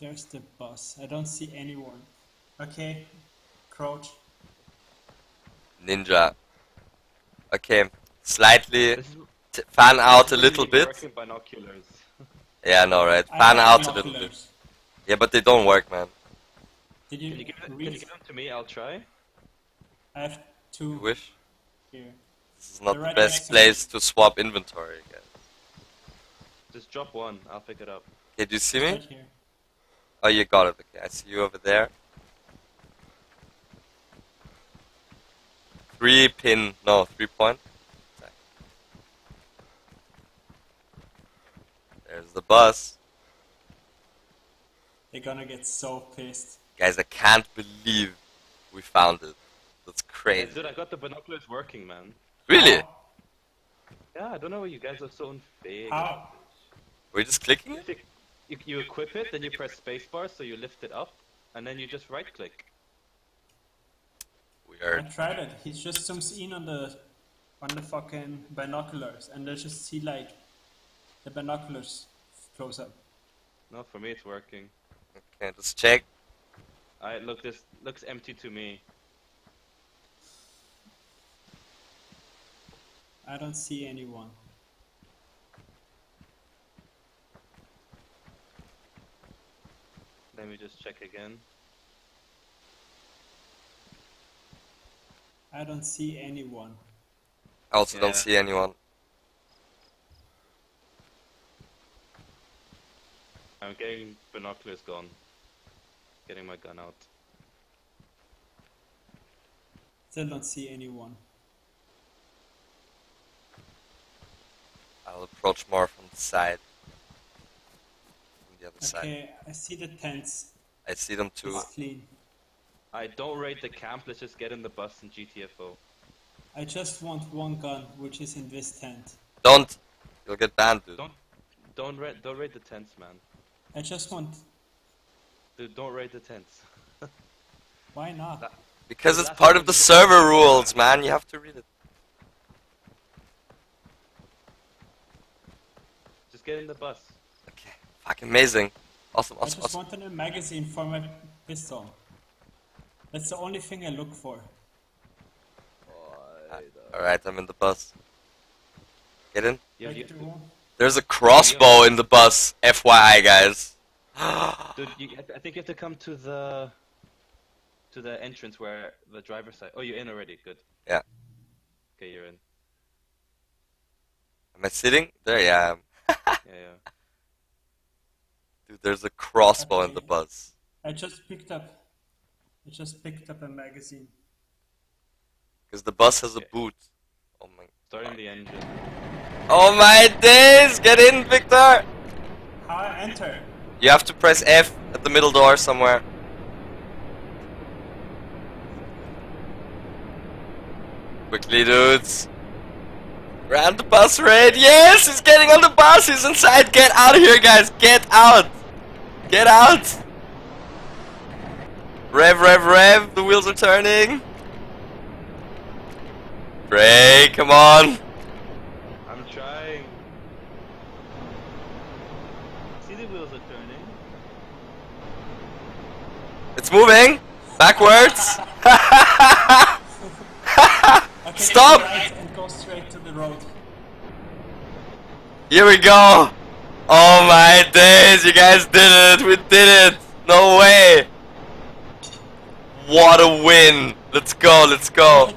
There's the bus. I don't see anyone. Okay, crouch. Ninja. Okay, slightly t- fan out a little bit. working binoculars. Yeah, I know, right? Fan have out a little bit. Yeah, but they don't work, man. Did you, Can you give, it, can you give them to me? I'll try. I have two You wish? here. This is not They're the right best place to swap inventory, guys. Just drop one. I'll pick it up. Okay, do you see Right me? here. Oh, you got it. Okay, I see you over there. Three pin, no, three point. There's the bus. They're gonna get so pissed. Guys, I can't believe we found it. That's Hey, crazy. dude, I got the binoculars working, man. Really? How? Yeah, I don't know why you guys are so unfair. How? Were you just clicking it? Think- you, you equip it, then you press spacebar, so you lift it up, and then you just right click. I Weird. tried it. He just zooms in on the on the fucking binoculars, and they just see like the binoculars close up. No, for me it's working. Okay, just check. I look, this looks empty to me. I don't see anyone. Let me just check again. I don't see anyone. I also Yeah. don't see anyone. I'm getting binoculars gone. Getting my gun out. Still don't see anyone. I'll approach more from the side. From the other side. Okay, I see the tents. I see them too. It's clean. I don't raid the camp. Let's just get in the bus and GTFO. I just want one gun, which is in this tent. Don't! You'll get banned, dude. Don't, don't raid, don't raid the tents, man. I just want. Dude, don't raid the tents. Why not? That- Because it's part of the server rules, man. You have to read it. Just get in the bus. Okay. Fuck, amazing. Awesome, I awesome, just awesome. wanted a magazine for my pistol. That's the only thing I look for. Alright, I'm in the bus. Get in. Yeah, Like you, the. There's a crossbow in the bus. FYI, guys. dude, you, I think you have to come to the to the entrance where the driver's side. Oh, you're in already. Good. Yeah. Okay, you're in. Am I sitting? There, yeah. I am. Yeah, yeah. Dude, there's a crossbow in the bus. I just picked up. I just picked up a magazine. Because the bus has a boot. Oh my. Starting the engine. Oh my days! Get in, Victor! How I enter? You have to press F at the middle door somewhere. Quickly, dudes. Round the bus raid. Yes, he's getting on the bus. He's inside. Get out of here, guys. Get out. Get out. Rev, rev, rev. The wheels are turning. Brake, come on. I'm trying. See the wheels are turning. It's moving. Backwards. Okay, Stop! Right and go straight to the road. Here we go! Oh my days, you guys did it! We did it! No way! What a win! Let's go, let's go!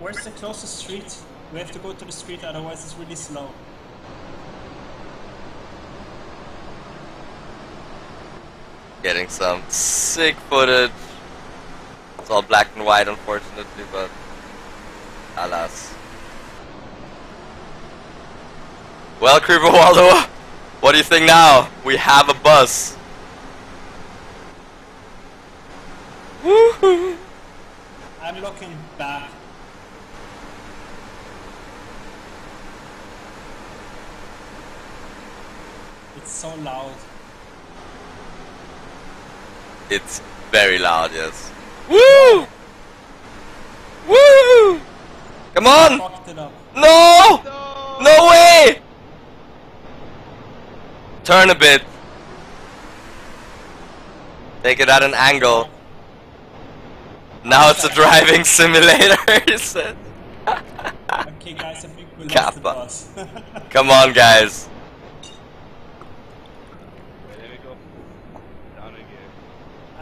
Where's the closest street? We have to go to the street, otherwise it's really slow. Getting some sick footage. It's all black and white, unfortunately, but alas. Well, Creeper Waldo, what do you think now? We have a bus. I'm looking back. It's so loud. It's very loud, yes. Woo! Woo! Come on! Fucked it up. No! No! No way! Turn a bit. Take it at an angle. Now it's a driving simulator, he said. Okay, guys, I think we lost the Kappa. bus. Come on, guys. Wait, there we go. Down again.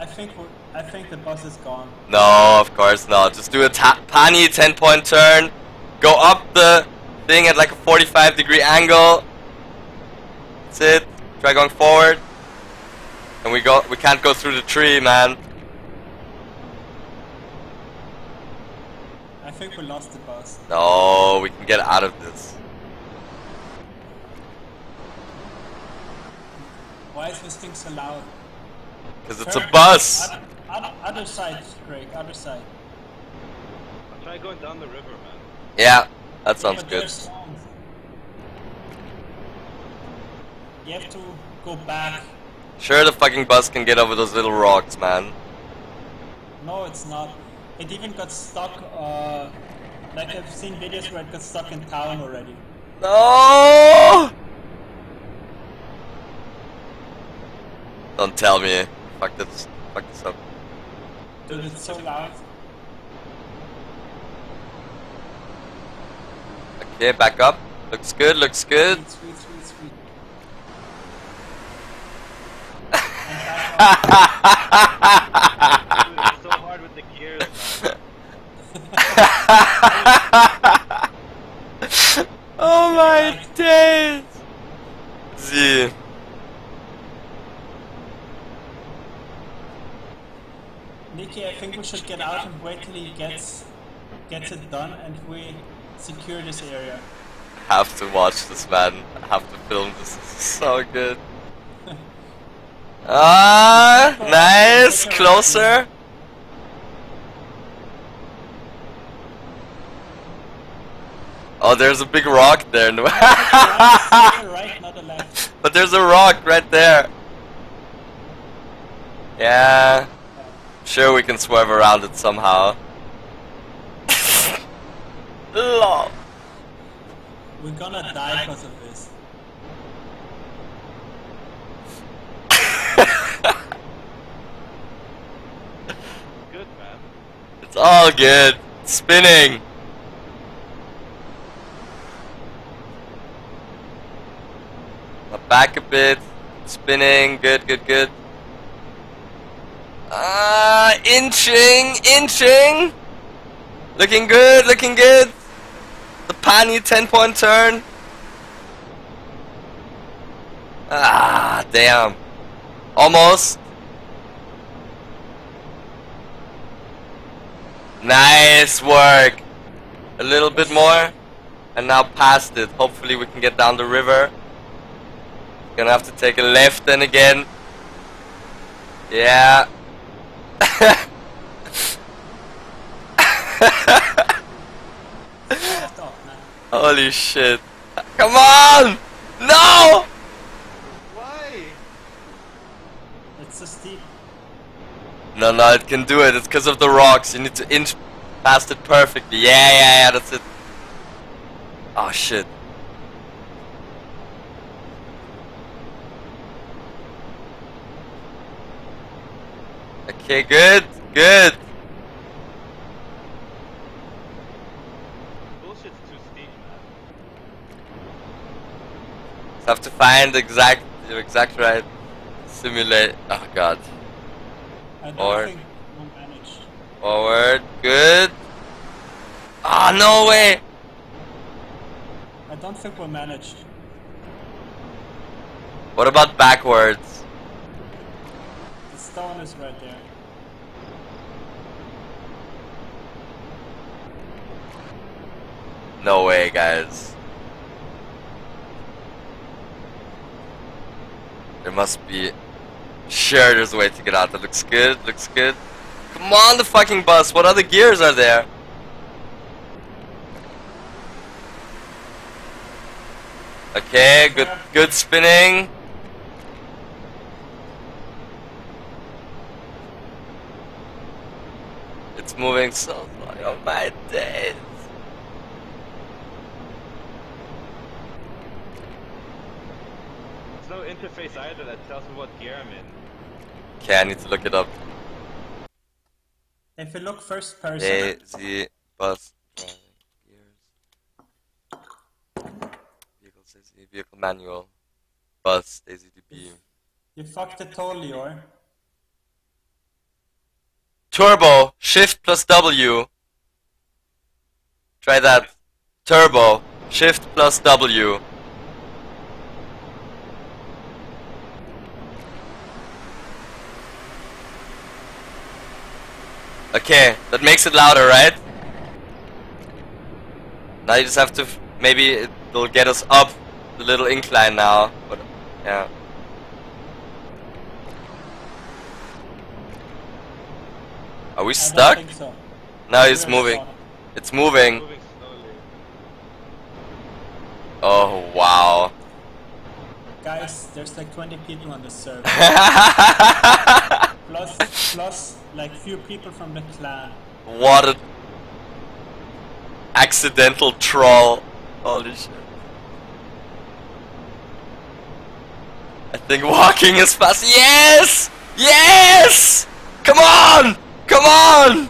I think I think the bus is gone. No, of course not. Just do a ta- pani 10 point turn. Go up the thing at like a 45 degree angle. That's it. Try going forward. And we go we can't go through the tree, man. I think we lost the bus. No, we can get out of this. Why is this thing so loud? Cuz it's a bus. Other, other, other side, Greg, other side. I'll try going down the river, man. Yeah, that sounds But good. there's. You have to go back. Sure the fucking bus can get over those little rocks, man. No, it's not. It even got stuck. Uh, like I've seen videos where it got stuck in town already. No! Don't tell me. Fuck this. Fuck this up. Dude, it's so loud. Okay, back up. Looks good, looks good. Sweet, sweet, sweet, sweet. And back up. Dude, it's so hard with the gears, man. oh my days! Z. Nikki, I think we should get out and wait till he gets gets it done and we secure this area. Have to watch this, man. Have to film this. This is so good. Ah, nice. Closer. Oh, there's a big rock there. Not a right, not a left. but there's a rock right there. Yeah. Sure, we can swerve around it somehow. Lol. We're gonna die because of this. Good, man. It's all good. Spinning. Back a bit. Spinning. Good, good, good. Ah, inching, inching. Looking good, looking good. The Pani 10 point turn. Ah, damn. Almost. Nice work. A little bit more. And now past it. Hopefully we can get down the river. Gonna have to take a left then again. Yeah. Fucked up, man. Holy shit. Come on! No! Why? It's so steep. No, no, it can do it. It's because of the rocks. You need to inch past it perfectly. Yeah, yeah, yeah, that's it. Oh, shit. Okay, good, good. Bullshit's too steep, man. Just have to find the exact, the exact right simulate. Oh god. I don't Or- think we'll. Forward, good. Ah, no way. I don't think we'll manage. What about backwards? The stone is right there. No way, guys. There must be. Sure, there's a way to get out. That looks good. Looks good. Come on, the fucking bus. What other gears are there? Okay, good, good spinning. It's moving so slowly on oh my days. No interface either that tells me what gear I'm in. Okay, I need to look it up. If you look first person, A, Z, bus, driving, gears. Vehicle, Z, vehicle manual. Bus, AZDB. you fucked it all, Lior. Turbo, shift plus W. Try that. Turbo, shift plus W. Okay, that makes it louder, right? Now you just have to, f- maybe it'll get us up the little incline now, but yeah. Are we stuck? so. No, it's moving. It's moving. Moving. Oh wow. Guys, there's like 20 people on the server. plus, plus, like few people from the clan. what a accidental troll. Holy shit. I think walking is fast. Yes! Yes! Come on! Come on!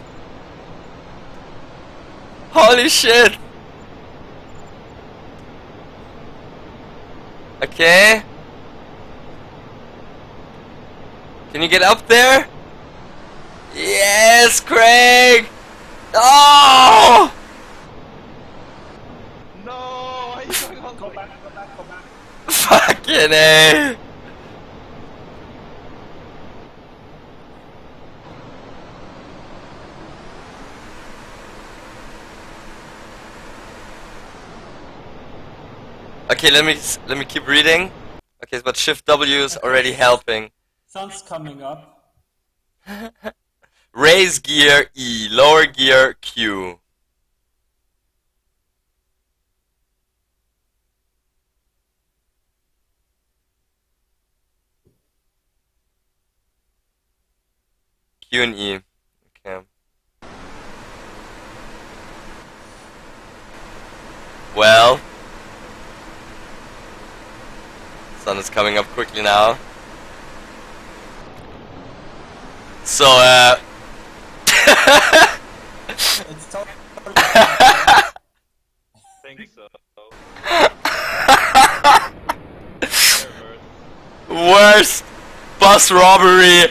Holy shit! Okay. Can you get up there? Yes, Craig! Oh! No! Why are you going all the Go back, go back, go back. Fucking A! Okay, let me let me keep reading. Okay, but Shift W is already helping. Sun's coming up. Raise gear E, lower gear Q. Q and E. Okay. Well, sun is coming up quickly now. So, uh. Worst bus robbery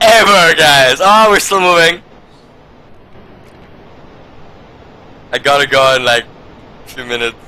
ever, guys. Oh, we're still moving. I gotta go in like a few minutes.